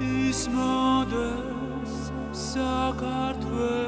Is modus sacartus